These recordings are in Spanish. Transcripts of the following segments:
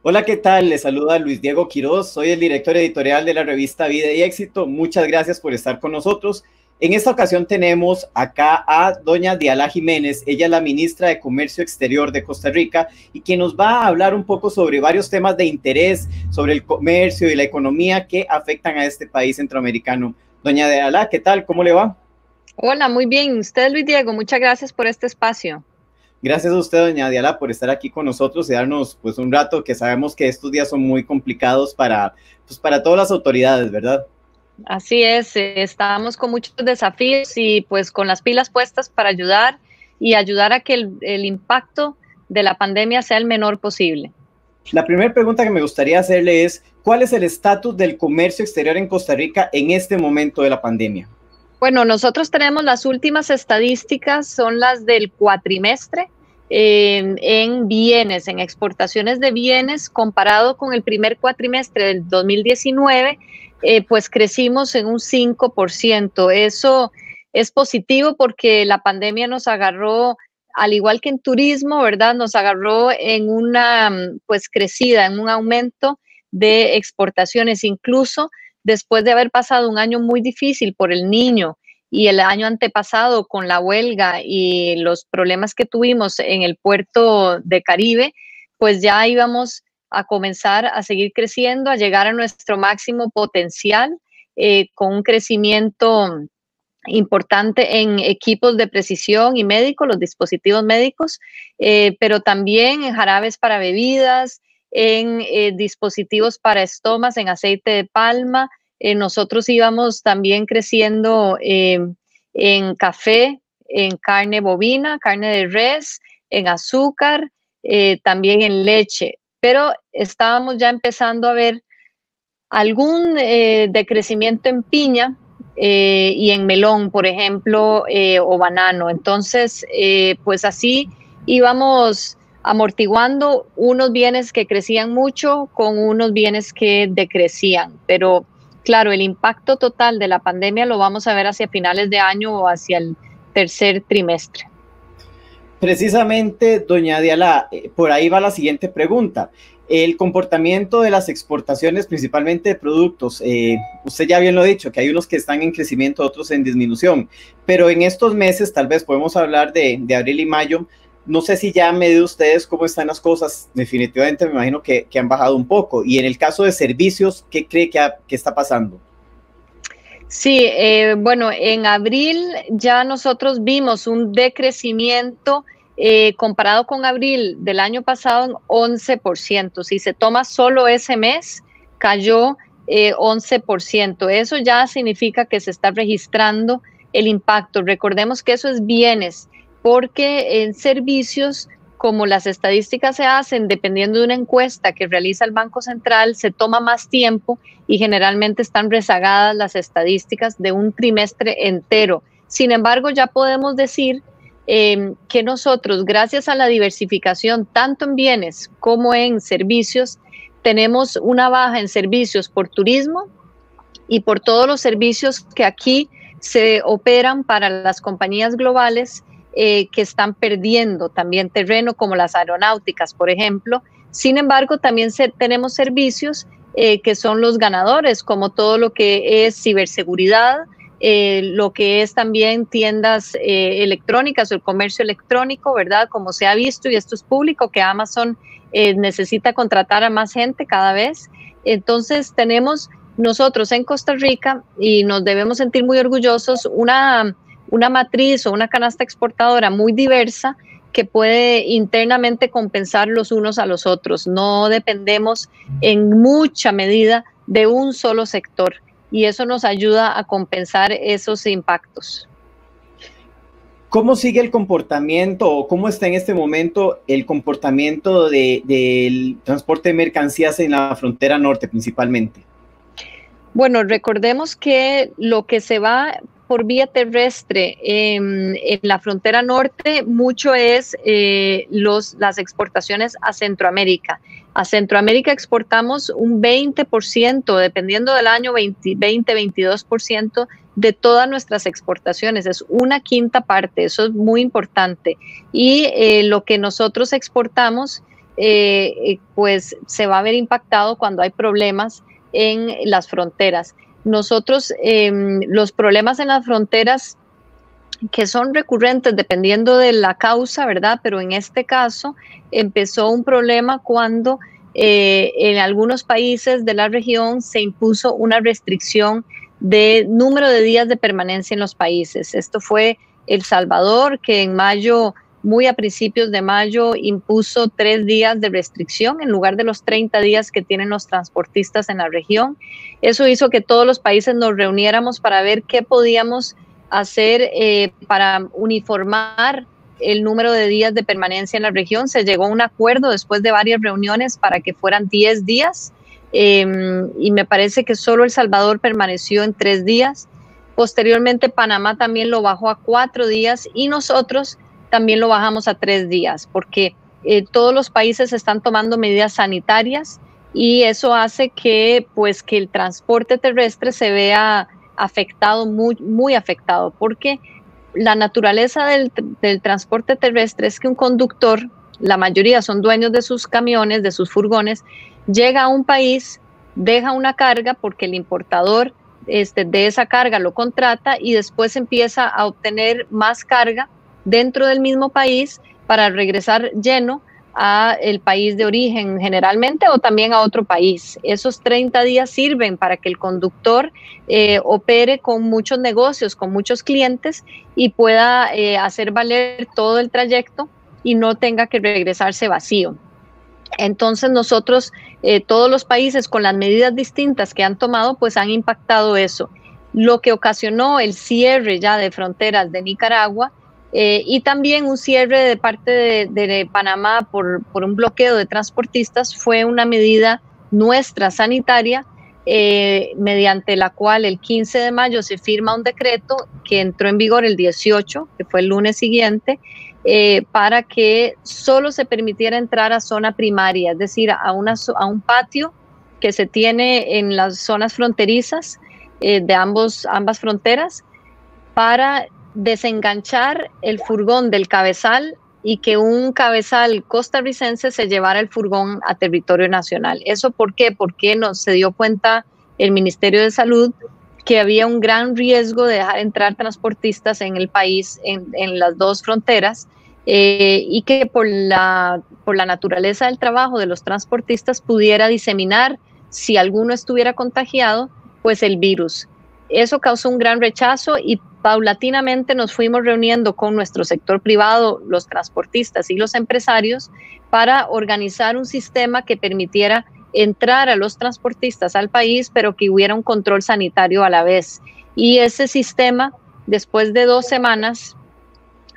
Hola, ¿qué tal? Les saluda Luis Diego Quiroz, soy el director editorial de la revista Vida y Éxito. Muchas gracias por estar con nosotros. En esta ocasión tenemos acá a doña Diala Jiménez, ella es la ministra de Comercio Exterior de Costa Rica y quien nos va a hablar un poco sobre varios temas de interés sobre el comercio y la economía que afectan a este país centroamericano. Doña Diala, ¿qué tal? ¿Cómo le va? Hola, muy bien. Usted, Luis Diego, muchas gracias por este espacio. Gracias a usted, doña Diala, por estar aquí con nosotros y darnos pues un rato que sabemos que estos días son muy complicados para, pues, para todas las autoridades, ¿verdad? Así es, estamos con muchos desafíos y pues con las pilas puestas para ayudar y ayudar a que el, el impacto de la pandemia sea el menor posible. La primera pregunta que me gustaría hacerle es, ¿cuál es el estatus del comercio exterior en Costa Rica en este momento de la pandemia? Bueno, nosotros tenemos las últimas estadísticas, son las del cuatrimestre en bienes, en exportaciones de bienes, comparado con el primer cuatrimestre del 2019, eh, pues crecimos en un 5%. Eso es positivo porque la pandemia nos agarró, al igual que en turismo, ¿verdad? Nos agarró en una, pues crecida, en un aumento de exportaciones, incluso después de haber pasado un año muy difícil por el niño y el año antepasado con la huelga y los problemas que tuvimos en el puerto de Caribe, pues ya íbamos a comenzar a seguir creciendo, a llegar a nuestro máximo potencial eh, con un crecimiento importante en equipos de precisión y médicos, los dispositivos médicos, eh, pero también en jarabes para bebidas, en eh, dispositivos para estomas, en aceite de palma. Eh, nosotros íbamos también creciendo em, en café, en carne bovina, carne de res, en azúcar, eh, también en leche, pero estábamos ya empezando a ver algún decrecimiento en piña y en melón, por ejemplo, o banano. Entonces, pues así íbamos amortiguando unos bienes que crecían mucho con unos bienes que decrecían. Pero claro, el impacto total de la pandemia lo vamos a ver hacia finales de año o hacia el tercer trimestre. Precisamente, doña Diala, eh, por ahí va la siguiente pregunta. El comportamiento de las exportaciones, principalmente de productos, eh, usted ya bien lo ha dicho, que hay unos que están en crecimiento, otros en disminución, pero en estos meses, tal vez podemos hablar de, de abril y mayo, no sé si ya han medido ustedes cómo están las cosas. Definitivamente me imagino que, han bajado un poco. Y en el caso de servicios, ¿qué cree que, está pasando? Sí, eh, bueno, en abril ya nosotros vimos un decrecimiento eh, comparado con abril del año pasado en 11%. Si se toma solo ese mes, cayó 11%. Eh, eso ya significa que se está registrando el impacto. Recordemos que eso es bienes porque en servicios, como las estadísticas se hacen dependiendo de una encuesta que realiza el Banco Central, se toma más tiempo y generalmente están rezagadas las estadísticas de un trimestre entero. Sin embargo, ya podemos decir em, que nosotros, gracias a la diversificación tanto en bienes como en servicios, tenemos una baja en servicios por turismo y por todos los servicios que aquí se operan para las compañías globales eh, que están perdiendo también terreno, como las aeronáuticas, por ejemplo. Sin embargo, también tenemos servicios eh, que son los ganadores, como todo lo que es ciberseguridad, eh, lo que es también tiendas electrónicas o el comercio electrónico, ¿verdad? Como se ha visto, y esto es público, que Amazon necesita contratar a más gente cada vez. Entonces, tenemos nosotros en Costa Rica, y nos debemos sentir muy orgullosos, una una matriz o una canasta exportadora muy diversa que puede internamente compensar los unos a los otros. No dependemos en mucha medida de un solo sector y eso nos ayuda a compensar esos impactos. ¿Cómo sigue el comportamiento o cómo está en este momento el comportamiento del transporte de mercancías en la frontera norte principalmente? Bueno, recordemos que lo que se va por vía terrestre en, la frontera norte, mucho es eh, los, las exportaciones a Centroamérica. A Centroamérica exportamos un 20%, dependiendo del año, 20-22% de todas nuestras exportaciones. Es una quinta parte, eso es muy importante. Y eh, lo que nosotros exportamos eh, pues se va a ver impactado cuando hay problemas en las fronteras. Nosotros, em, los problemas en las fronteras que son recurrentes dependiendo de la causa, ¿verdad? Pero en este caso empezó un problema cuando eh, en algunos países de la región se impuso una restricción de número de días de permanencia en los países. Esto fue El Salvador, que en mayo, muy a principios de mayo, impuso tres días de restricción en lugar de los 30 días que tienen los transportistas en la región. Eso hizo que todos los países nos reuniéramos para ver qué podíamos hacer eh, para uniformar el número de días de permanencia en la región. Se llegó a un acuerdo después de varias reuniones para que fueran 10 días em, y me parece que solo El Salvador permaneció en tres días. Posteriormente Panamá también lo bajó a cuatro días y nosotros también lo bajamos a tres días porque eh, todos los países están tomando medidas sanitarias y eso hace que pues que el transporte terrestre se vea afectado, muy, muy afectado, porque la naturaleza del, transporte terrestre es que un conductor, la mayoría son dueños de sus camiones, de sus furgones, llega a un país, deja una carga porque el importador este, de esa carga lo contrata y después empieza a obtener más carga dentro del mismo país para regresar lleno a el país de origen generalmente o también a otro país. Esos 30 días sirven para que el conductor eh, opere con muchos negocios, con muchos clientes y pueda eh, hacer valer todo el trayecto y no tenga que regresarse vacío. Entonces nosotros, eh, todos los países con las medidas distintas que han tomado, pues han impactado eso. Lo que ocasionó el cierre ya de fronteras de Nicaragua eh, y también un cierre de parte de, Panamá por, un bloqueo de transportistas. Fue una medida nuestra sanitaria, eh, mediante la cual el 15 de mayo se firma un decreto que entró en vigor el 18, que fue el lunes siguiente, eh, para que solo se permitiera entrar a zona primaria, es decir, a, una, a un patio que se tiene en las zonas fronterizas de ambos, ambas fronteras para desenganchar el furgón del cabezal y que un cabezal costarricense se llevara el furgón a territorio nacional. ¿Eso por qué? Porque no se dio cuenta el Ministerio de Salud que había un gran riesgo de dejar entrar transportistas en el país, en, las dos fronteras, eh, y que por la, por la naturaleza del trabajo de los transportistas pudiera diseminar, si alguno estuviera contagiado, pues el virus. Eso causó un gran rechazo y paulatinamente nos fuimos reuniendo con nuestro sector privado, los transportistas y los empresarios, para organizar un sistema que permitiera entrar a los transportistas al país, pero que hubiera un control sanitario a la vez. Y ese sistema, después de dos semanas,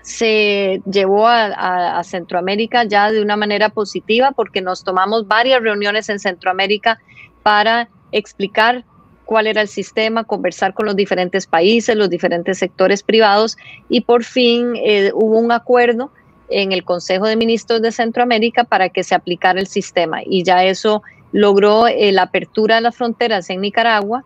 se llevó a, Centroamérica ya de una manera positiva porque nos tomamos varias reuniones en Centroamérica para explicar cuál era el sistema, conversar con los diferentes países, los diferentes sectores privados y por fin eh, hubo un acuerdo en el Consejo de Ministros de Centroamérica para que se aplicara el sistema y ya eso logró eh, la apertura de las fronteras en Nicaragua,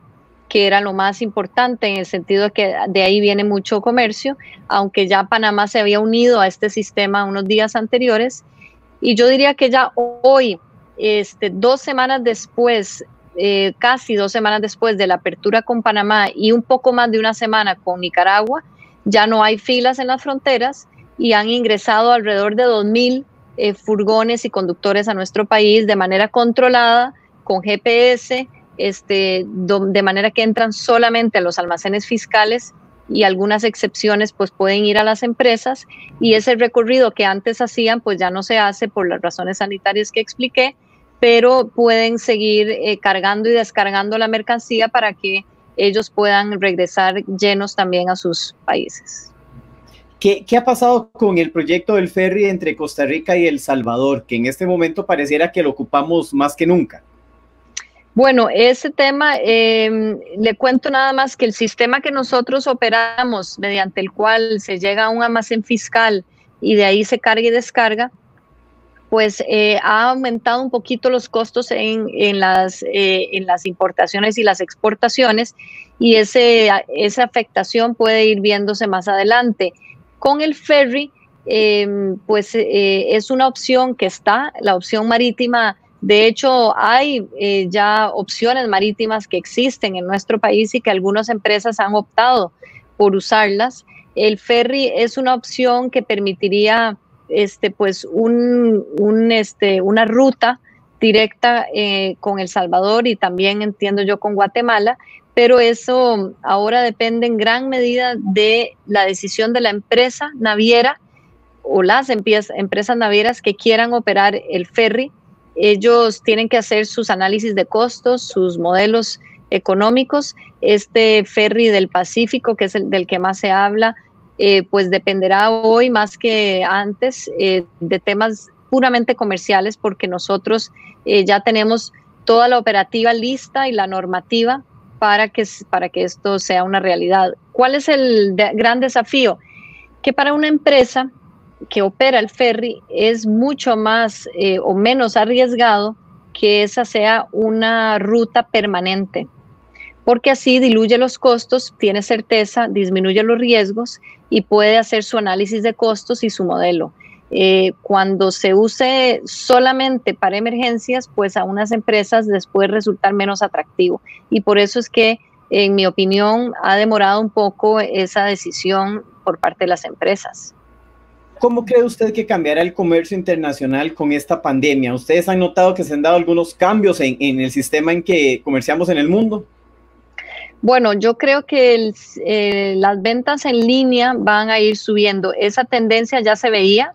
que era lo más importante en el sentido de que de ahí viene mucho comercio, aunque ya Panamá se había unido a este sistema unos días anteriores. Y yo diría que ya hoy, este, dos semanas después eh, casi dos semanas después de la apertura con Panamá y un poco más de una semana con Nicaragua, ya no hay filas en las fronteras y han ingresado alrededor de 2.000 eh, furgones y conductores a nuestro país de manera controlada, con GPS, este, de manera que entran solamente a los almacenes fiscales y algunas excepciones pues pueden ir a las empresas. Y ese recorrido que antes hacían pues ya no se hace por las razones sanitarias que expliqué pero pueden seguir eh, cargando y descargando la mercancía para que ellos puedan regresar llenos también a sus países. ¿Qué, ¿Qué, ha pasado con el proyecto del ferry entre Costa Rica y El Salvador, que en este momento pareciera que lo ocupamos más que nunca? Bueno, ese tema, em, le cuento nada más que el sistema que nosotros operamos, mediante el cual se llega a un almacén fiscal y de ahí se carga y descarga, pues eh, ha aumentado un poquito los costos en, las, eh, en las importaciones y las exportaciones y ese, esa afectación puede ir viéndose más adelante. Con el ferry em, pues eh, es una opción que está, la opción marítima. De hecho, hay ya opciones marítimas que existen en nuestro país y que algunas empresas han optado por usarlas. El ferry es una opción que permitiría este, pues un, un este, una ruta directa eh, con El Salvador y también entiendo yo con Guatemala, pero eso ahora depende en gran medida de la decisión de la empresa naviera o las empresas navieras que quieran operar el ferry. Ellos tienen que hacer sus análisis de costos, sus modelos económicos. Este ferry del Pacífico, que es el del que más se habla, eh, pues dependerá hoy más que antes eh, de temas puramente comerciales porque nosotros eh, ya tenemos toda la operativa lista y la normativa para que, para que esto sea una realidad. ¿Cuál es el gran desafío? Que para una empresa que opera el ferry es mucho más o menos arriesgado que esa sea una ruta permanente porque así diluye los costos, tiene certeza, disminuye los riesgos y puede hacer su análisis de costos y su modelo. Eh, cuando se use solamente para emergencias, pues a unas empresas les puede resultar menos atractivo. Y por eso es que, en mi opinión, ha demorado un poco esa decisión por parte de las empresas. ¿Cómo cree usted que cambiará el comercio internacional con esta pandemia? ¿Ustedes han notado que se han dado algunos cambios en, en el sistema en que comerciamos en el mundo? Bueno, yo creo que eh, las ventas en línea van a ir subiendo. Esa tendencia ya se veía,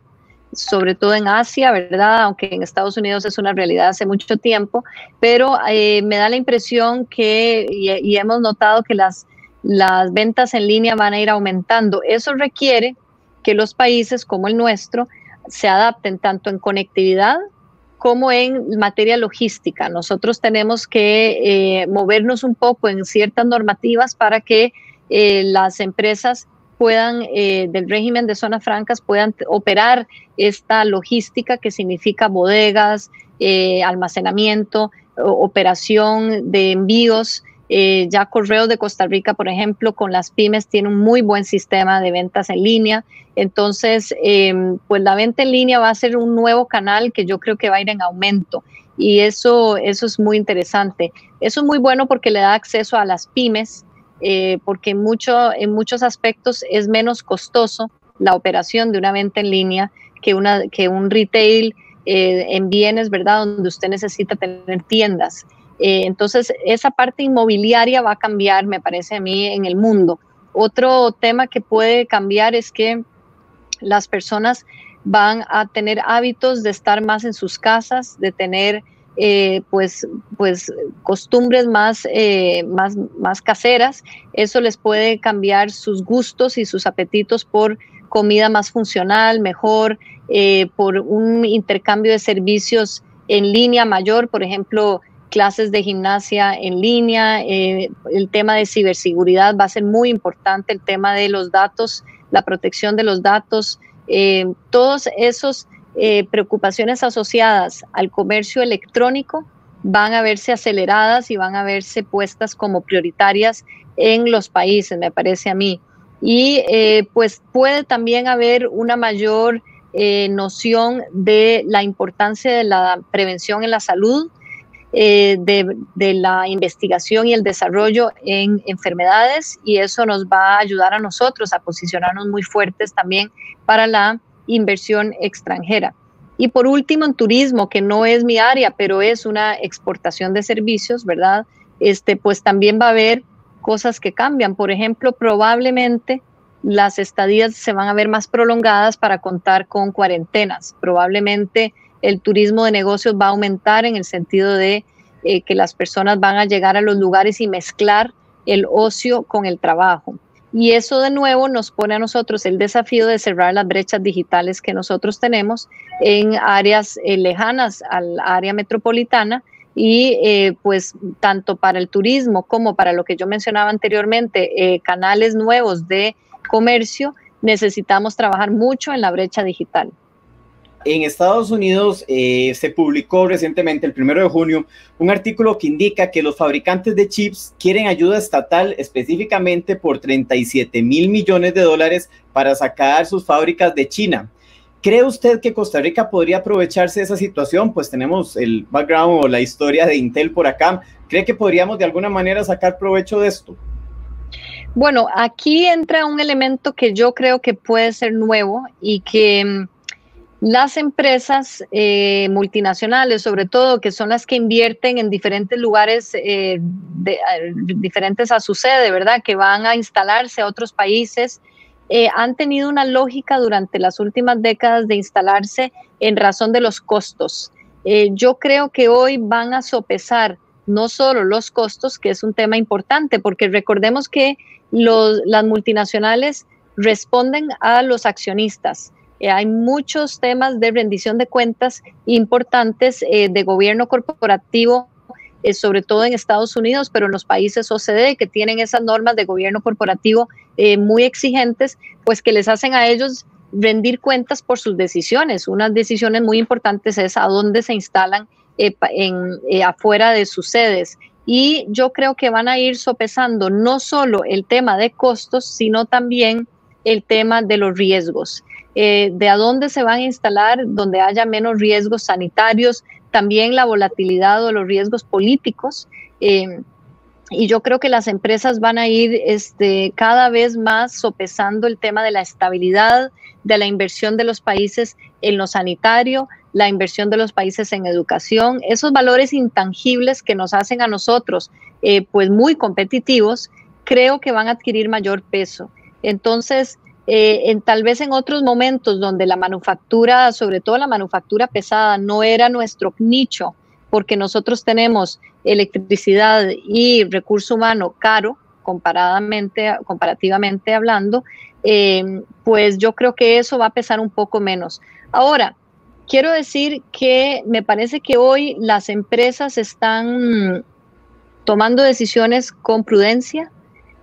sobre todo en Asia, ¿verdad? Aunque en Estados Unidos es una realidad hace mucho tiempo, pero eh, me da la impresión que, y, hemos notado que las, las ventas en línea van a ir aumentando. Eso requiere que los países como el nuestro se adapten tanto en conectividad como en materia logística. Nosotros tenemos que eh, movernos un poco en ciertas normativas para que eh, las empresas puedan, eh, del régimen de zonas francas, puedan operar esta logística que significa bodegas, almacenamiento, operación de envíos eh, ya Correos de Costa Rica, por ejemplo, con las pymes tiene un muy buen sistema de ventas en línea. Entonces, em, pues la venta en línea va a ser un nuevo canal que yo creo que va a ir en aumento. Y eso, eso es muy interesante. Eso es muy bueno porque le da acceso a las pymes, eh, porque mucho, en muchos aspectos es menos costoso la operación de una venta en línea que, una, que un retail eh, en bienes, ¿verdad? Donde usted necesita tener tiendas. Eh, entonces, esa parte inmobiliaria va a cambiar, me parece a mí, en el mundo. Otro tema que puede cambiar es que las personas van a tener hábitos de estar más en sus casas, de tener eh, pues, pues costumbres más, eh, más, más caseras. Eso les puede cambiar sus gustos y sus apetitos por comida más funcional, mejor, por un intercambio de servicios en línea mayor, por ejemplo, clases de gimnasia en línea, eh, el tema de ciberseguridad va a ser muy importante, el tema de los datos, la protección de los datos, eh, todas esas eh, preocupaciones asociadas al comercio electrónico van a verse aceleradas y van a verse puestas como prioritarias en los países, me parece a mí. Y pues puede también haber una mayor noción de la importancia de la prevención en la salud, eh, de, la investigación y el desarrollo en enfermedades y eso nos va a ayudar a nosotros a posicionarnos muy fuertes también para la inversión extranjera. Y por último, en turismo, que no es mi área, pero es una exportación de servicios, ¿verdad? Este, pues también va a haber cosas que cambian. Por ejemplo, probablemente las estadías se van a ver más prolongadas para contar con cuarentenas. Probablemente el turismo de negocios va a aumentar en el sentido de eh, que las personas van a llegar a los lugares y mezclar el ocio con el trabajo. Y eso de nuevo nos pone a nosotros el desafío de cerrar las brechas digitales que nosotros tenemos en áreas eh, lejanas al área metropolitana y eh, pues tanto para el turismo como para lo que yo mencionaba anteriormente, canales nuevos de comercio, necesitamos trabajar mucho en la brecha digital. En Estados Unidos eh, se publicó recientemente, el primero de junio, un artículo que indica que los fabricantes de chips quieren ayuda estatal específicamente por 37 mil millones de dólares para sacar sus fábricas de China. ¿Cree usted que Costa Rica podría aprovecharse de esa situación? Pues tenemos el background o la historia de Intel por acá. ¿Cree que podríamos de alguna manera sacar provecho de esto? Bueno, aquí entra un elemento que yo creo que puede ser nuevo y que mm, las empresas eh, multinacionales, sobre todo, que son las que invierten en diferentes lugares eh, diferentes a su sede, ¿verdad? Que van a instalarse a otros países, eh, han tenido una lógica durante las últimas décadas de instalarse en razón de los costos. yo creo que hoy van a sopesar no solo los costos, que es un tema importante, porque recordemos que las multinacionales responden a los accionistas eh, hay muchos temas de rendición de cuentas importantes eh, de gobierno corporativo, eh, sobre todo en Estados Unidos, pero en los países OCDE que tienen esas normas de gobierno corporativo muy exigentes, pues que les hacen a ellos rendir cuentas por sus decisiones. Unas decisiones muy importantes es a dónde se instalan en, afuera de sus sedes. Y yo creo que van a ir sopesando no solo el tema de costos, sino también el tema de los riesgos. Eh, de a dónde se van a instalar, donde haya menos riesgos sanitarios, también la volatilidad o los riesgos políticos. Eh, y yo creo que las empresas van a ir este, cada vez más sopesando el tema de la estabilidad, de la inversión de los países en lo sanitario, la inversión de los países en educación, esos valores intangibles que nos hacen a nosotros eh, pues muy competitivos, creo que van a adquirir mayor peso. Entonces, eh, en, tal vez en otros momentos donde la manufactura, sobre todo la manufactura pesada, no era nuestro nicho, porque nosotros tenemos electricidad y recurso humano caro, comparadamente, comparativamente hablando, eh, pues yo creo que eso va a pesar un poco menos. Ahora, quiero decir que me parece que hoy las empresas están tomando decisiones con prudencia,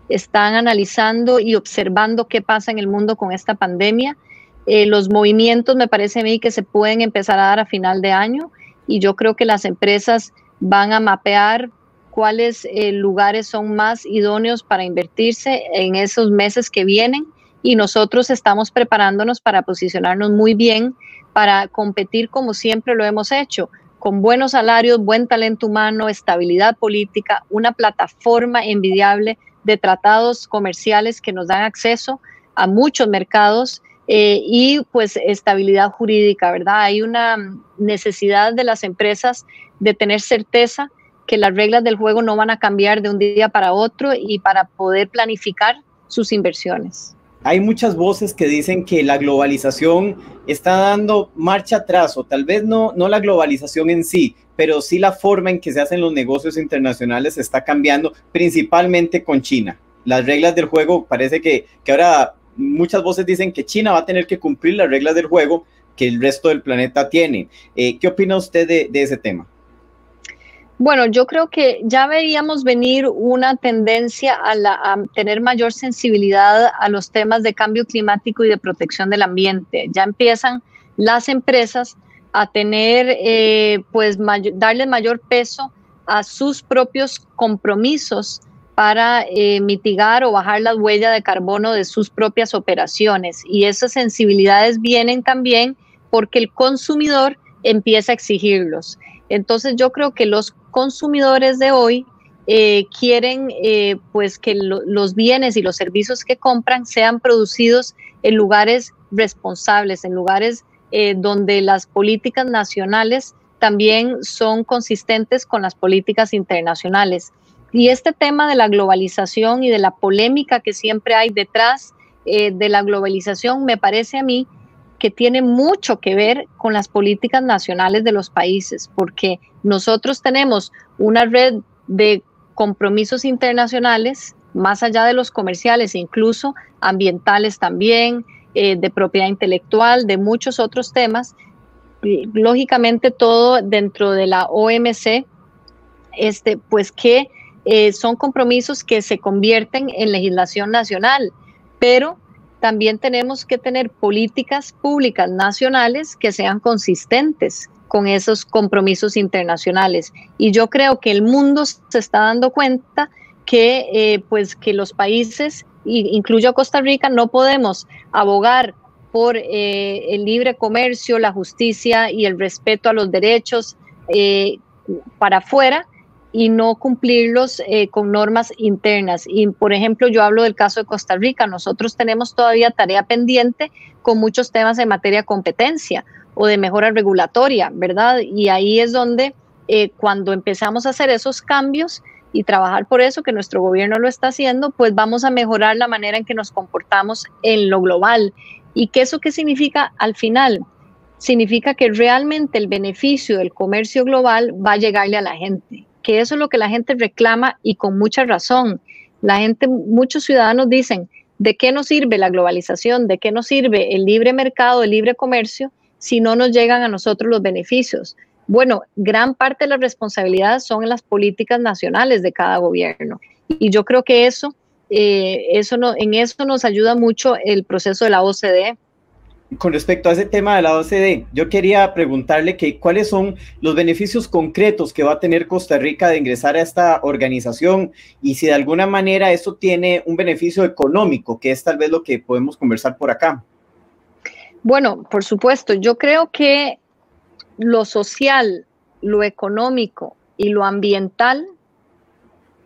están analizando y observando qué pasa en el mundo con esta pandemia. Eh, los movimientos me parece a mí que se pueden empezar a dar a final de año y yo creo que las empresas van a mapear cuáles eh, lugares son más idóneos para invertirse en esos meses que vienen y nosotros estamos preparándonos para posicionarnos muy bien para competir como siempre lo hemos hecho, con buenos salarios, buen talento humano, estabilidad política, una plataforma envidiable de tratados comerciales que nos dan acceso a muchos mercados eh, y pues estabilidad jurídica, ¿verdad? Hay una necesidad de las empresas de tener certeza que las reglas del juego no van a cambiar de un día para otro y para poder planificar sus inversiones. Hay muchas voces que dicen que la globalización está dando marcha atrás, o tal vez no, no la globalización en sí, pero sí la forma en que se hacen los negocios internacionales está cambiando, principalmente con China. Las reglas del juego parece que, ahora muchas voces dicen que China va a tener que cumplir las reglas del juego que el resto del planeta tiene. Eh, ¿Qué opina usted de, ese tema? Bueno, yo creo que ya veíamos venir una tendencia a, a, tener mayor sensibilidad a los temas de cambio climático y de protección del ambiente. Ya empiezan las empresas a tener, eh, pues, darle mayor peso a sus propios compromisos para eh, mitigar o bajar la huella de carbono de sus propias operaciones. Y esas sensibilidades vienen también porque el consumidor empieza a exigirlos. Entonces yo creo que los consumidores de hoy eh, quieren pues que los bienes y los servicios que compran sean producidos en lugares responsables, en lugares eh, donde las políticas nacionales también son consistentes con las políticas internacionales. Y este tema de la globalización y de la polémica que siempre hay detrás eh, de la globalización me parece a mí que tiene mucho que ver con las políticas nacionales de los países, porque nosotros tenemos una red de compromisos internacionales, más allá de los comerciales, incluso ambientales también, eh, de propiedad intelectual, de muchos otros temas. lógicamente todo dentro de la OMC, este, pues que eh, son compromisos que se convierten en legislación nacional, pero también tenemos que tener políticas públicas nacionales que sean consistentes con esos compromisos internacionales. Y yo creo que el mundo se está dando cuenta que, eh, pues, que los países incluyo Costa Rica, no podemos abogar por eh, el libre comercio, la justicia y el respeto a los derechos eh, para afuera y no cumplirlos eh, con normas internas. Y, por ejemplo, yo hablo del caso de Costa Rica. Nosotros tenemos todavía tarea pendiente con muchos temas en materia de competencia o de mejora regulatoria, ¿verdad? Y ahí es donde cuando empezamos a hacer esos cambios, y trabajar por eso, que nuestro gobierno lo está haciendo, pues vamos a mejorar la manera en que nos comportamos en lo global. ¿Y eso qué significa al final? Significa que realmente el beneficio del comercio global va a llegarle a la gente, que eso es lo que la gente reclama y con mucha razón. La gente, muchos ciudadanos dicen, ¿de qué nos sirve la globalización? ¿De qué nos sirve el libre mercado, el libre comercio, si no nos llegan a nosotros los beneficios? Bueno, gran parte de las responsabilidades son en las políticas nacionales de cada gobierno. Y yo creo que eso, eh, eso no, en eso nos ayuda mucho el proceso de la OCDE. Con respecto a ese tema de la OCDE, yo quería preguntarle cuáles son los beneficios concretos que va a tener Costa Rica de ingresar a esta organización y si de alguna manera eso tiene un beneficio económico, que es tal vez lo que podemos conversar por acá. Bueno, por supuesto, yo creo que lo social, lo económico y lo ambiental,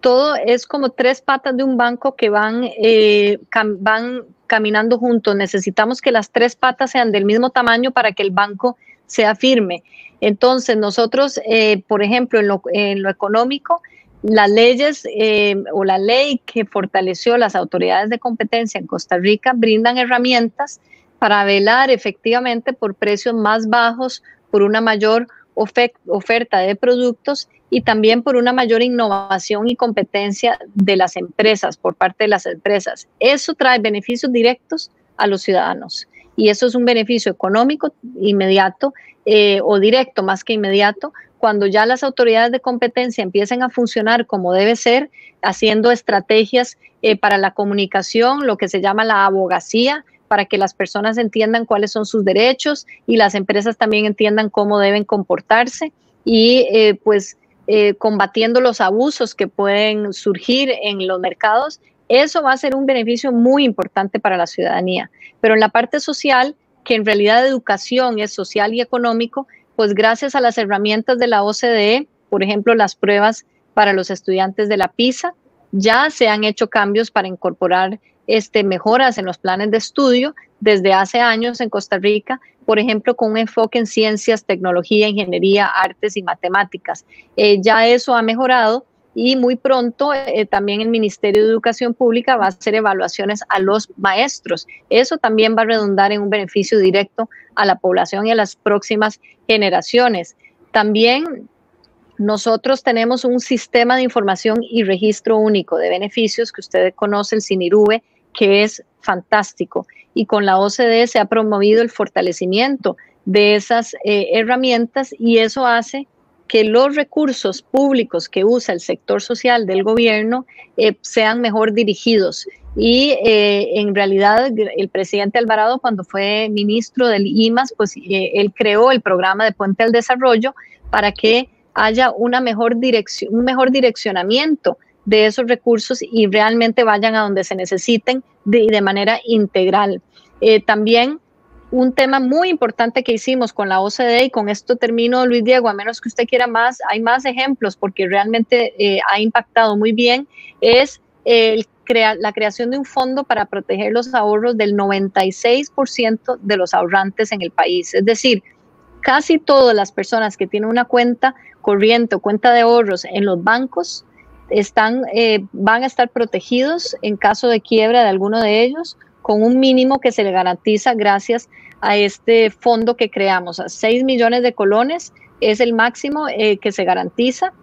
todo es como tres patas de un banco que van, eh, van caminando juntos. Necesitamos que las tres patas sean del mismo tamaño para que el banco sea firme. Entonces, nosotros, eh, por ejemplo, en lo, en lo, económico, las leyes eh, o la ley que fortaleció las autoridades de competencia en Costa Rica brindan herramientas para velar efectivamente por precios más bajos, por una mayor oferta de productos y también por una mayor innovación y competencia de las empresas, por parte de las empresas. Eso trae beneficios directos a los ciudadanos y eso es un beneficio económico inmediato eh, o directo más que inmediato cuando ya las autoridades de competencia empiecen a funcionar como debe ser, haciendo estrategias eh, para la comunicación, lo que se llama la abogacía, para que las personas entiendan cuáles son sus derechos y las empresas también entiendan cómo deben comportarse y eh, pues eh, combatiendo los abusos que pueden surgir en los mercados, eso va a ser un beneficio muy importante para la ciudadanía. Pero en la parte social, que en realidad educación es social y económico, pues gracias a las herramientas de la OCDE, por ejemplo, las pruebas para los estudiantes de la PISA, ya se han hecho cambios para incorporar este, mejoras en los planes de estudio desde hace años en Costa Rica, por ejemplo, con un enfoque en ciencias, tecnología, ingeniería, artes y matemáticas. Eh, ya eso ha mejorado y muy pronto eh, también el Ministerio de Educación Pública va a hacer evaluaciones a los maestros. Eso también va a redundar en un beneficio directo a la población y a las próximas generaciones. También nosotros tenemos un sistema de información y registro único de beneficios que usted conoce, el CINIRUBE, que es fantástico. Y con la OCDE se ha promovido el fortalecimiento de esas eh, herramientas y eso hace que los recursos públicos que usa el sector social del gobierno eh, sean mejor dirigidos. Y eh, en realidad el presidente Alvarado, cuando fue ministro del IMAS, pues él creó el programa de Puente al Desarrollo para que haya una mejor dirección, un mejor direccionamiento de esos recursos y realmente vayan a donde se necesiten de, de manera integral. Eh, también un tema muy importante que hicimos con la OCDE y con esto termino, Luis Diego, a menos que usted quiera más, hay más ejemplos porque realmente eh, ha impactado muy bien, es el la creación de un fondo para proteger los ahorros del 96% de los ahorrantes en el país. Es decir, casi todas las personas que tienen una cuenta corriente o cuenta de ahorros en los bancos están, eh, van a estar protegidos en caso de quiebra de alguno de ellos con un mínimo que se le garantiza gracias a este fondo que creamos. A 6 millones de colones es el máximo eh, que se garantiza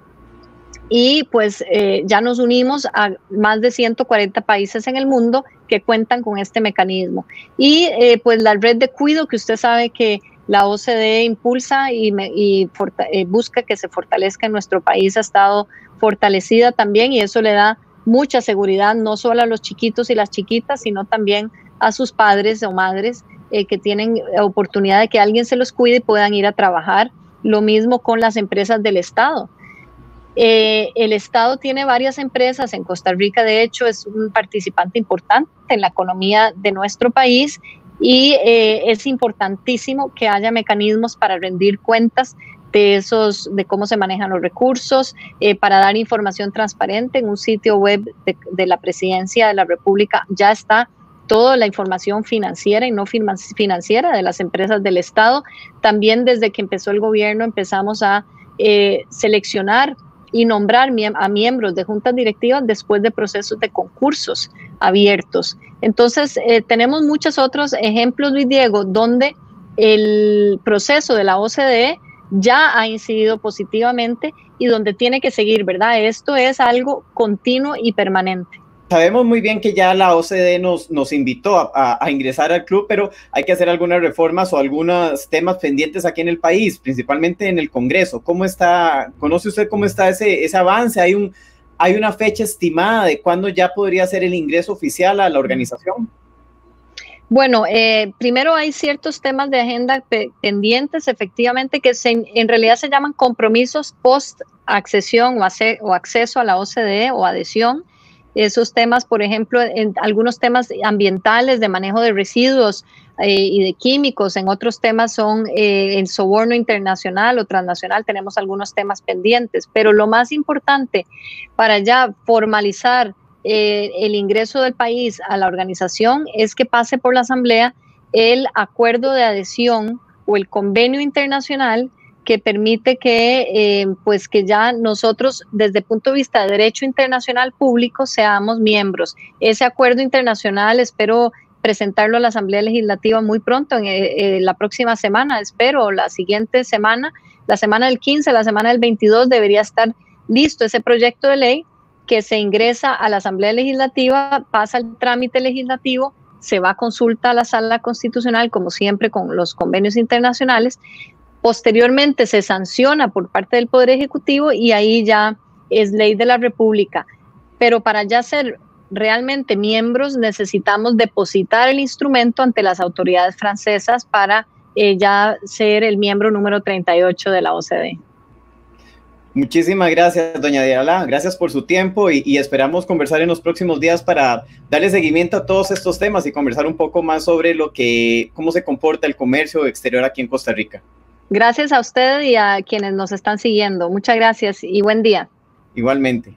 y pues eh, ya nos unimos a más de 140 países en el mundo que cuentan con este mecanismo. Y pues la red de cuido que usted sabe que la OCDE impulsa y, eh, busca que se fortalezca en nuestro país, ha estado fortalecida también y eso le da mucha seguridad no solo a los chiquitos y las chiquitas, sino también a sus padres o madres eh, que tienen oportunidad de que alguien se los cuide y puedan ir a trabajar. Lo mismo con las empresas del Estado. Eh, el Estado tiene varias empresas en Costa Rica, de hecho es un participante importante en la economía de nuestro país y eh, es importantísimo que haya mecanismos para rendir cuentas de esos, de cómo se manejan los recursos, eh, para dar información transparente en un sitio web de, la Presidencia de la República. Ya está toda la información financiera y no financiera de las empresas del Estado. También desde que empezó el gobierno empezamos a eh, seleccionar y nombrar a miembros de juntas directivas después de procesos de concursos abiertos. Entonces, eh, tenemos muchos otros ejemplos, Luis Diego, donde el proceso de la OCDE ya ha incidido positivamente y donde tiene que seguir, ¿verdad? Esto es algo continuo y permanente. Sabemos muy bien que ya la OCDE nos, nos invitó a, ingresar al club, pero hay que hacer algunas reformas o algunos temas pendientes aquí en el país, principalmente en el Congreso. ¿Cómo está, conoce usted cómo está ese, ese avance? ¿Hay, un, ¿Hay una fecha estimada de cuándo ya podría ser el ingreso oficial a la organización? Bueno, eh, primero hay ciertos temas de agenda pendientes, efectivamente, que en realidad se llaman compromisos post accesión o, acceso a la OCDE o adhesión. Esos temas, por ejemplo, en algunos temas ambientales de manejo de residuos eh, y de químicos, en otros temas son eh, el soborno internacional o transnacional, tenemos algunos temas pendientes, pero lo más importante para ya formalizar eh, el ingreso del país a la organización es que pase por la Asamblea el acuerdo de adhesión o el convenio internacional que permite que, eh, pues que ya nosotros, desde el punto de vista de derecho internacional público, seamos miembros. Ese acuerdo internacional espero presentarlo a la Asamblea Legislativa muy pronto, en eh, la próxima semana, espero, la siguiente semana, la semana del 15, la semana del 22, debería estar listo ese proyecto de ley que se ingresa a la Asamblea Legislativa, pasa el trámite legislativo, se va a consulta a la sala constitucional, como siempre con los convenios internacionales, posteriormente se sanciona por parte del Poder Ejecutivo y ahí ya es ley de la República. Pero para ya ser realmente miembros necesitamos depositar el instrumento ante las autoridades francesas para eh, ya ser el miembro número 38 de la OCDE. Muchísimas gracias, doña Diala. Gracias por su tiempo y, esperamos conversar en los próximos días para darle seguimiento a todos estos temas y conversar un poco más sobre lo que, cómo se comporta el comercio exterior aquí en Costa Rica. Gracias a usted y a quienes nos están siguiendo. Muchas gracias y buen día. Igualmente.